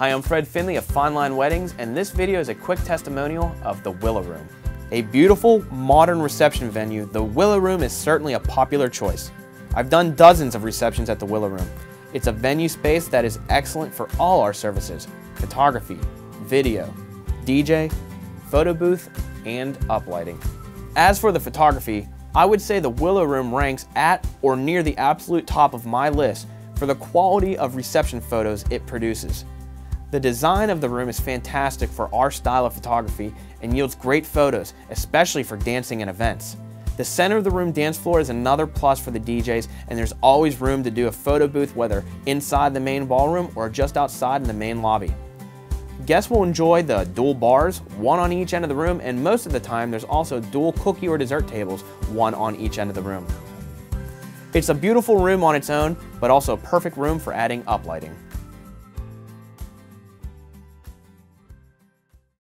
Hi, I'm Fred Findley of Fine Line Weddings, and this video is a quick testimonial of the Willow Room. A beautiful, modern reception venue, the Willow Room is certainly a popular choice. I've done dozens of receptions at the Willow Room. It's a venue space that is excellent for all our services, photography, video, DJ, photo booth, and uplighting. As for the photography, I would say the Willow Room ranks at or near the absolute top of my list for the quality of reception photos it produces. The design of the room is fantastic for our style of photography and yields great photos, especially for dancing and events. The center of the room dance floor is another plus for the DJs and there's always room to do a photo booth whether inside the main ballroom or just outside in the main lobby. Guests will enjoy the dual bars, one on each end of the room, and most of the time there's also dual cookie or dessert tables, one on each end of the room. It's a beautiful room on its own, but also a perfect room for adding uplighting.